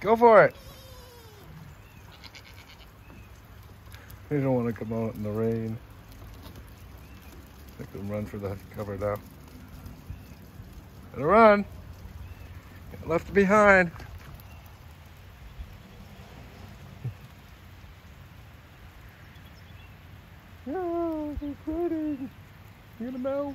Go for it. They don't want to come out in the rain. Make them run for the cover now. Better run. Get left behind. oh, they're floating. You're gonna melt.